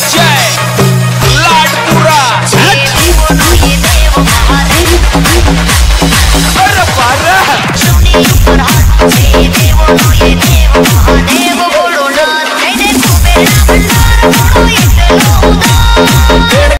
Yes.